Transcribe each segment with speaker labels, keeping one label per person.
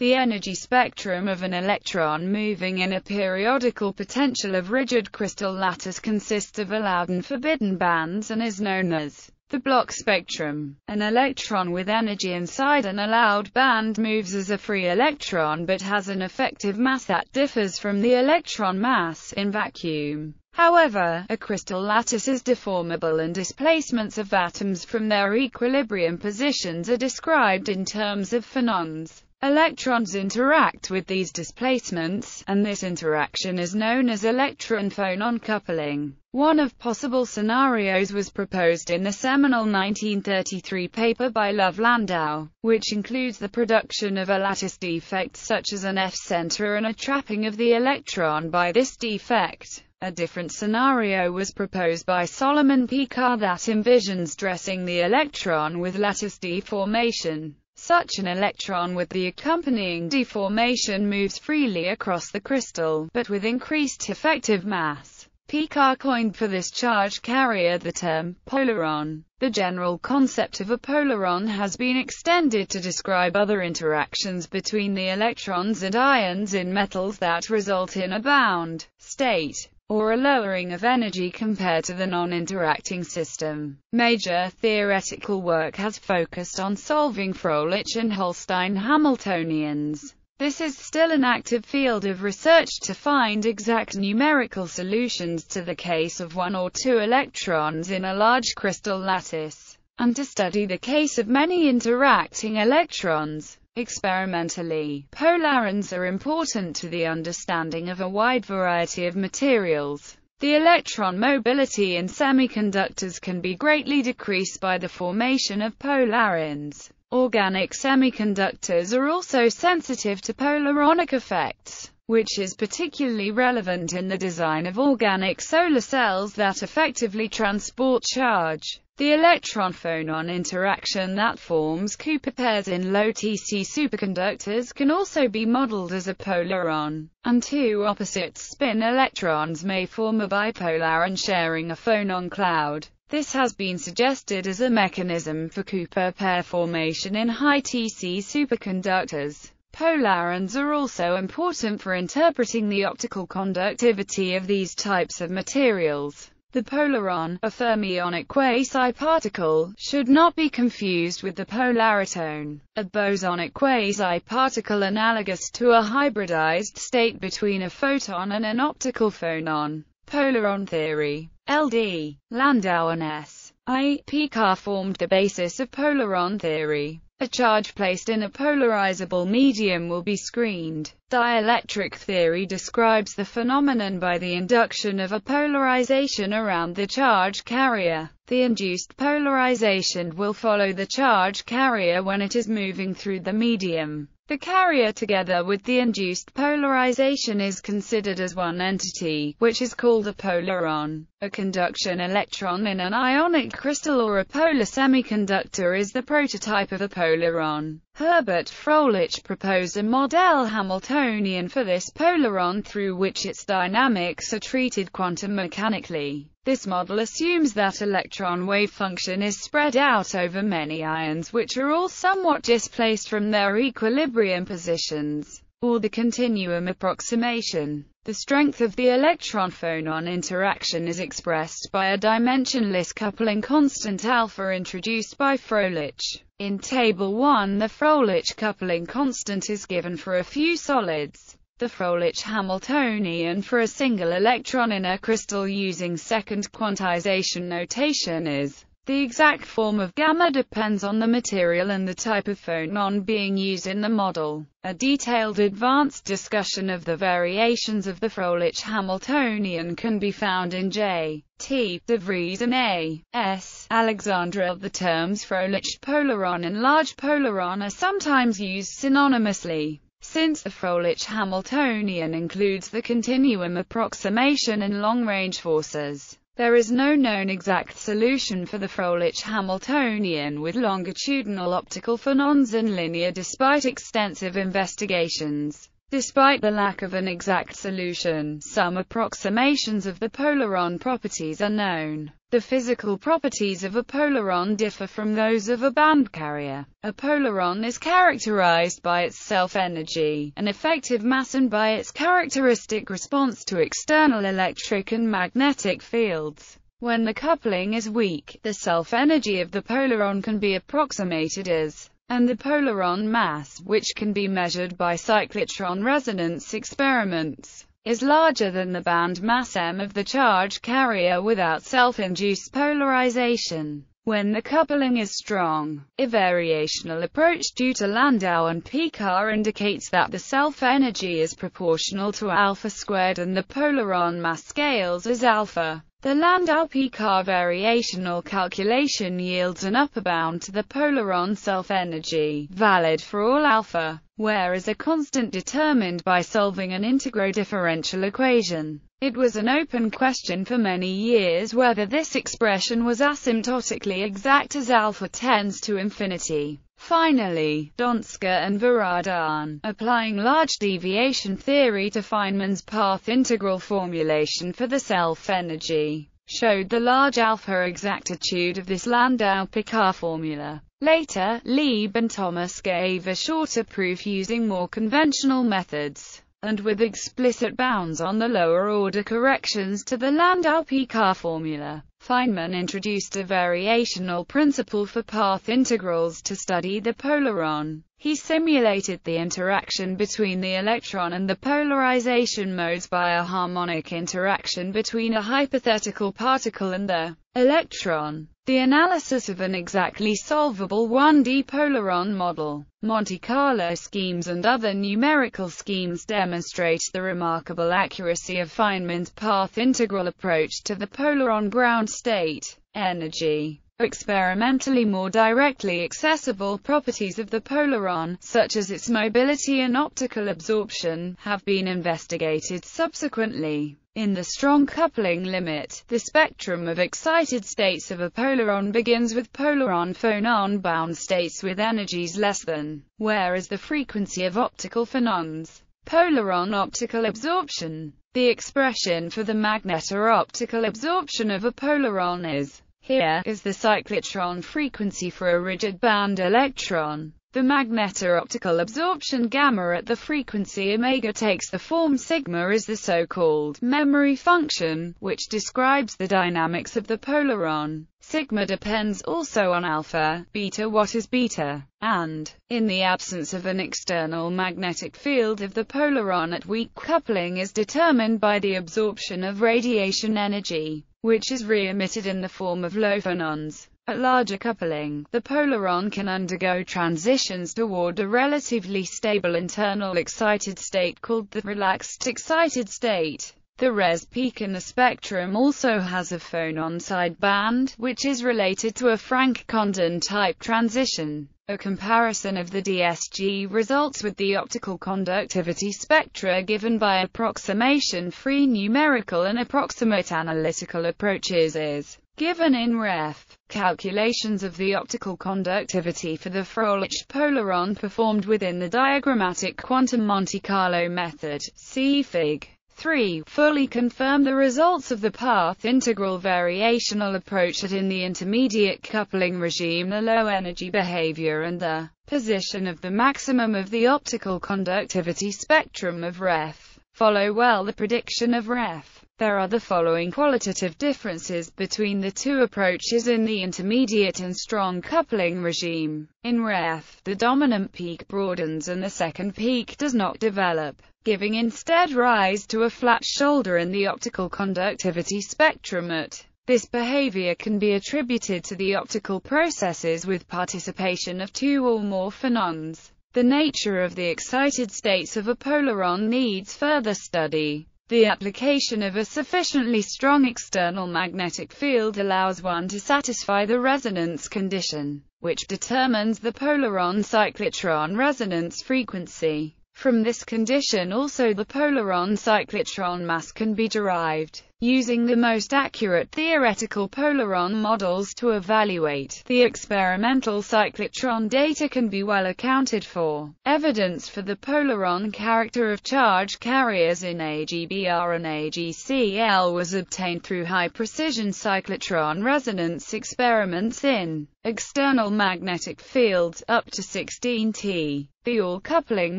Speaker 1: The energy spectrum of an electron moving in a periodical potential of rigid crystal lattice consists of allowed and forbidden bands and is known as the Bloch spectrum. An electron with energy inside an allowed band moves as a free electron but has an effective mass that differs from the electron mass in vacuum. However, a crystal lattice is deformable and displacements of atoms from their equilibrium positions are described in terms of phonons. Electrons interact with these displacements, and this interaction is known as electron-phonon coupling. One of possible scenarios was proposed in the seminal 1933 paper by Lev Landau, which includes the production of a lattice defect such as an F-center and a trapping of the electron by this defect. A different scenario was proposed by Solomon Pekar that envisions dressing the electron with lattice deformation. Such an electron with the accompanying deformation moves freely across the crystal, but with increased effective mass. Pekar coined for this charge carrier the term polaron. The general concept of a polaron has been extended to describe other interactions between the electrons and ions in metals that result in a bound state or a lowering of energy compared to the non-interacting system. Major theoretical work has focused on solving Fröhlich and Holstein Hamiltonians. This is still an active field of research to find exact numerical solutions to the case of one or two electrons in a large crystal lattice, and to study the case of many interacting electrons. Experimentally, polarons are important to the understanding of a wide variety of materials. The electron mobility in semiconductors can be greatly decreased by the formation of polarons. Organic semiconductors are also sensitive to polaronic effects, which is particularly relevant in the design of organic solar cells that effectively transport charge. The electron-phonon interaction that forms Cooper pairs in low-Tc superconductors can also be modeled as a polaron, and two opposite spin electrons may form a bipolaron and sharing a phonon cloud. This has been suggested as a mechanism for Cooper pair formation in high-Tc superconductors. Polarons are also important for interpreting the optical conductivity of these types of materials. The polaron, a fermionic quasi-particle, should not be confused with the polariton, a bosonic quasi-particle analogous to a hybridized state between a photon and an optical phonon. Polaron theory. LD. Landau and S. I. Pekar formed the basis of polaron theory. A charge placed in a polarizable medium will be screened. Dielectric theory describes the phenomenon by the induction of a polarization around the charge carrier. The induced polarization will follow the charge carrier when it is moving through the medium. The carrier together with the induced polarization is considered as one entity, which is called a polaron. A conduction electron in an ionic crystal or a polar semiconductor is the prototype of a polaron. Herbert Fröhlich proposed a model Hamiltonian for this polaron through which its dynamics are treated quantum mechanically. This model assumes that electron wave function is spread out over many ions which are all somewhat displaced from their equilibrium positions, or the continuum approximation. The strength of the electron-phonon interaction is expressed by a dimensionless coupling constant alpha introduced by Fröhlich. In Table 1 the Fröhlich coupling constant is given for a few solids. The Fröhlich Hamiltonian for a single electron in a crystal using second quantization notation is the exact form of gamma depends on the material and the type of phonon being used in the model. A detailed advanced discussion of the variations of the Fröhlich Hamiltonian can be found in J. T. Devreese and A. S. Alexandrov. The terms Fröhlich polaron and large polaron are sometimes used synonymously. Since the Fröhlich Hamiltonian includes the continuum approximation and long-range forces, there is no known exact solution for the Fröhlich Hamiltonian with longitudinal optical phonons and linear despite extensive investigations. Despite the lack of an exact solution, some approximations of the polaron properties are known. The physical properties of a polaron differ from those of a band carrier. A polaron is characterized by its self-energy, an effective mass and by its characteristic response to external electric and magnetic fields. When the coupling is weak, the self-energy of the polaron can be approximated as and the polaron mass, which can be measured by cyclotron resonance experiments, is larger than the band mass m of the charge carrier without self-induced polarization. When the coupling is strong, a variational approach due to Landau and Pekar indicates that the self-energy is proportional to alpha squared and the polaron mass scales as alpha. The Landau-Pekar variational calculation yields an upper bound to the polaron self-energy, valid for all alpha where is a constant determined by solving an integral differential equation. It was an open question for many years whether this expression was asymptotically exact as alpha tends to infinity. Finally, Donsker and Varadhan, applying large deviation theory to Feynman's path integral formulation for the self-energy, showed the large alpha exactitude of this Landau-Pekar formula. Later, Lieb and Thomas gave a shorter proof using more conventional methods, and with explicit bounds on the lower-order corrections to the Landau-Pekar formula. Feynman introduced a variational principle for path integrals to study the polaron. He simulated the interaction between the electron and the polarization modes by a harmonic interaction between a hypothetical particle and the electron. The analysis of an exactly solvable 1D polaron model, Monte Carlo schemes and other numerical schemes demonstrate the remarkable accuracy of Feynman's path integral approach to the polaron ground state, energy. Experimentally more directly accessible properties of the polaron, such as its mobility and optical absorption, have been investigated subsequently. In the strong coupling limit, the spectrum of excited states of a polaron begins with polaron-phonon bound states with energies less than, whereas the frequency of optical phonons, polaron optical absorption, the expression for the magneto-optical absorption of a polaron is, here, is the cyclotron frequency for a rigid band electron. The magneto-optical absorption gamma at the frequency omega takes the form sigma is the so-called memory function, which describes the dynamics of the polaron. Sigma depends also on alpha, beta what is beta, and, in the absence of an external magnetic field of the polaron at weak coupling is determined by the absorption of radiation energy, which is re-emitted in the form of low phonons. At larger coupling, the polaron can undergo transitions toward a relatively stable internal excited state called the relaxed excited state. The res peak in the spectrum also has a phonon sideband, which is related to a Franck-Condon type transition. A comparison of the DSG results with the optical conductivity spectra given by approximation-free numerical and approximate analytical approaches is given in ref. Calculations of the optical conductivity for the Fröhlich polaron performed within the diagrammatic quantum Monte Carlo method, see Fig. 3, fully confirm the results of the path integral variational approach that in the intermediate coupling regime the low energy behavior and the position of the maximum of the optical conductivity spectrum of ref follow well the prediction of ref. There are the following qualitative differences between the two approaches in the intermediate and strong coupling regime. In REF, the dominant peak broadens and the second peak does not develop, giving instead rise to a flat shoulder in the optical conductivity spectrum at this behavior can be attributed to the optical processes with participation of two or more phonons. The nature of the excited states of a polaron needs further study. The application of a sufficiently strong external magnetic field allows one to satisfy the resonance condition, which determines the polaron-cyclotron resonance frequency. From this condition also the polaron-cyclotron mass can be derived. Using the most accurate theoretical polaron models to evaluate the experimental cyclotron data can be well accounted for. Evidence for the polaron character of charge carriers in AGBR and AGCL was obtained through high-precision cyclotron resonance experiments in external magnetic fields, up to 16 T. The all-coupling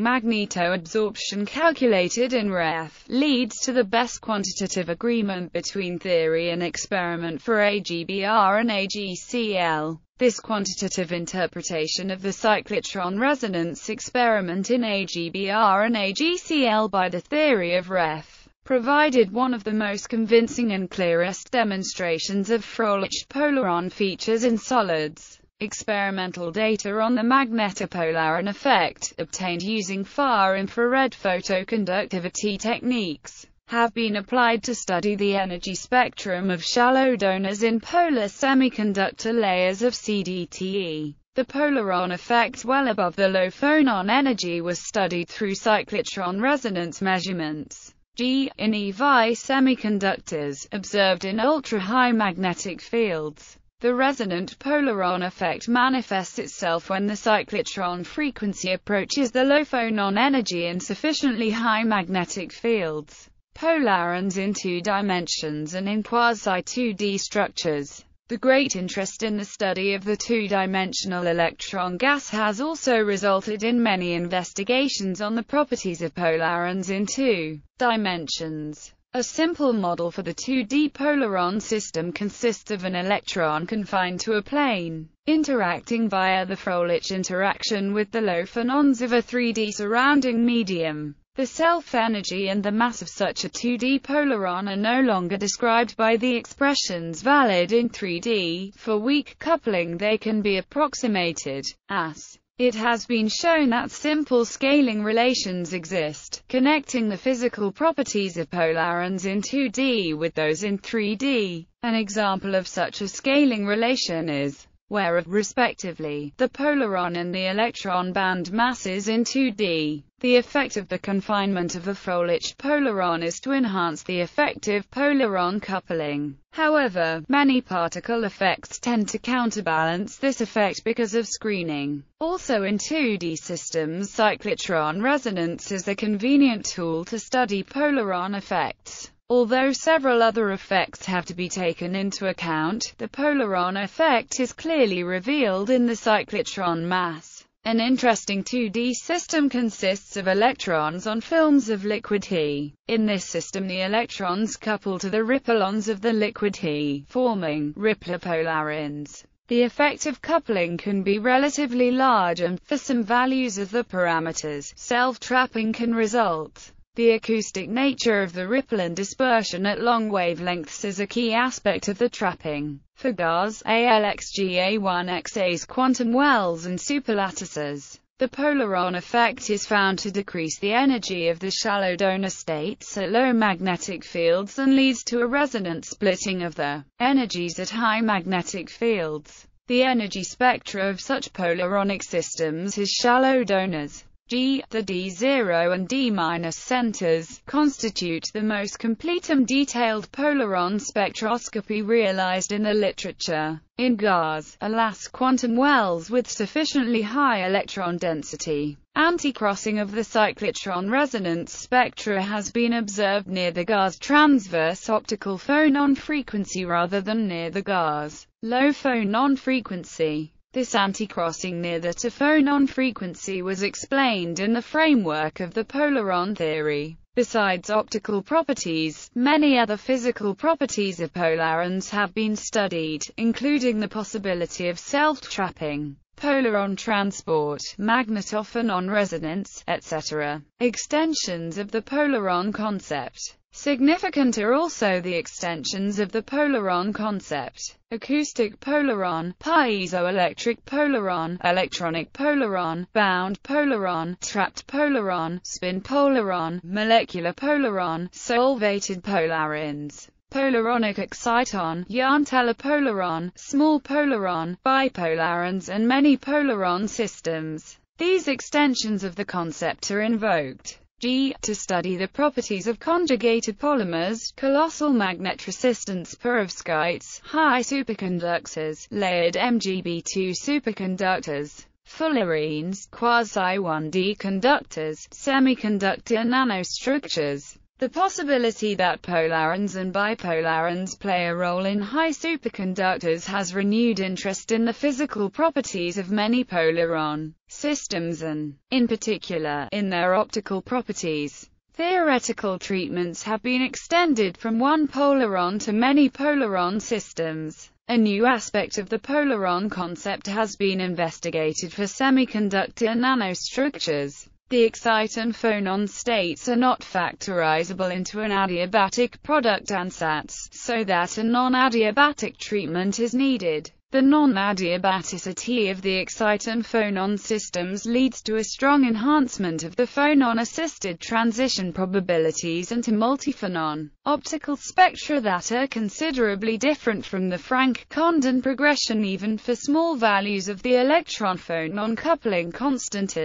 Speaker 1: magnetoabsorption calculated in REF leads to the best quantitative agreement between theory and experiment for AGBR and AGCL. This quantitative interpretation of the cyclotron resonance experiment in AGBR and AGCL by the theory of REF provided one of the most convincing and clearest demonstrations of Fröhlich polaron features in solids. Experimental data on the magnetopolaron effect, obtained using far-infrared photoconductivity techniques, have been applied to study the energy spectrum of shallow donors in polar semiconductor layers of CDTE. The polaron effect well above the low phonon energy was studied through cyclotron resonance measurements. G in EVI semiconductors, observed in ultra-high magnetic fields. The resonant polaron effect manifests itself when the cyclotron frequency approaches the low phonon energy in sufficiently high magnetic fields. Polarons in two dimensions and in quasi-2D structures. The great interest in the study of the two-dimensional electron gas has also resulted in many investigations on the properties of polarons in two dimensions. A simple model for the 2D polaron system consists of an electron confined to a plane, interacting via the Fröhlich interaction with the low phonons of a 3D surrounding medium. The self-energy and the mass of such a 2D polaron are no longer described by the expressions valid in 3D. For weak coupling they can be approximated as it has been shown that simple scaling relations exist, connecting the physical properties of polarons in 2D with those in 3D. An example of such a scaling relation is where, of, respectively, the polaron and the electron band masses in 2D. The effect of the confinement of a Fröhlich polaron is to enhance the effective polaron coupling. However, many particle effects tend to counterbalance this effect because of screening. Also in 2D systems cyclotron resonance is a convenient tool to study polaron effects. Although several other effects have to be taken into account, the polaron effect is clearly revealed in the cyclotron mass. An interesting 2D system consists of electrons on films of liquid He. In this system the electrons couple to the ripplons of the liquid He, forming rippler polarons. The effect of coupling can be relatively large and, for some values of the parameters, self-trapping can result. The acoustic nature of the ripple and dispersion at long wavelengths is a key aspect of the trapping. For GaAs, ALXGA1XAs quantum wells and superlattices, the polaron effect is found to decrease the energy of the shallow donor states at low magnetic fields and leads to a resonant splitting of the energies at high magnetic fields. The energy spectra of such polaronic systems is shallow donors. G, the D0 and D- centers, constitute the most complete and detailed polaron spectroscopy realized in the literature. In GaAs, alas quantum wells with sufficiently high electron density, anti-crossing of the cyclotron resonance spectra has been observed near the GaAs transverse optical phonon frequency rather than near the GaAs low phonon frequency. This anti-crossing near the phonon frequency was explained in the framework of the polaron theory. Besides optical properties, many other physical properties of polarons have been studied, including the possibility of self-trapping, polaron transport, magnetophonon resonance, etc. Extensions of the polaron concept Significant are also the extensions of the polaron concept. Acoustic polaron, piezoelectric polaron, electronic polaron, bound polaron, trapped polaron, spin polaron, molecular polaron, solvated polarons polaronic exciton, Jahn-Teller polaron, small polaron, bipolarons and many polaron systems. These extensions of the concept are invoked G. To study the properties of conjugated polymers, colossal magnetoresistance perovskites, high superconductors, layered MgB2 superconductors, fullerenes, quasi-1D conductors, semiconductor nanostructures. The possibility that polarons and bipolarons play a role in high superconductors has renewed interest in the physical properties of many polaron systems and, in particular, in their optical properties. Theoretical treatments have been extended from one polaron to many polaron systems. A new aspect of the polaron concept has been investigated for semiconductor nanostructures. The exciton phonon states are not factorizable into an adiabatic product ansatz, so that a non-adiabatic treatment is needed. The non-adiabaticity of the exciton phonon systems leads to a strong enhancement of the phonon-assisted transition probabilities into multiphonon optical spectra that are considerably different from the Franck-Condon progression even for small values of the electron-phonon coupling constant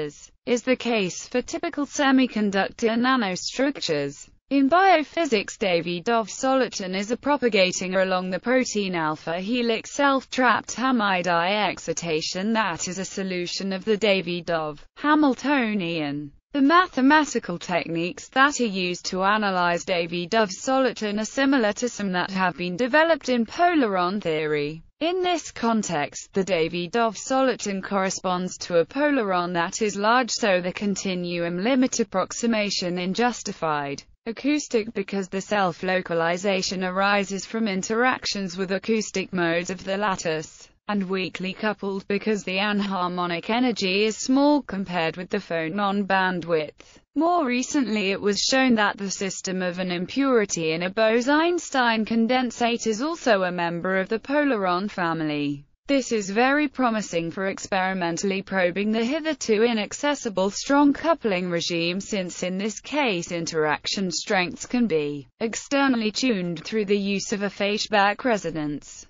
Speaker 1: is the case for typical semiconductor nanostructures. In biophysics Davydov-Soliton is a propagating along the protein alpha helix self-trapped amide excitation that is a solution of the Davydov-Hamiltonian. The mathematical techniques that are used to analyze Davydov-Soliton are similar to some that have been developed in polaron theory. In this context, the Davydov-Soliton corresponds to a polaron that is large so the continuum limit approximation is justified. Acoustic because the self-localization arises from interactions with acoustic modes of the lattice, and weakly coupled because the anharmonic energy is small compared with the phonon bandwidth. More recently it was shown that the system of an impurity in a Bose-Einstein condensate is also a member of the polaron family. This is very promising for experimentally probing the hitherto inaccessible strong coupling regime since in this case interaction strengths can be externally tuned through the use of a Feshbach resonance.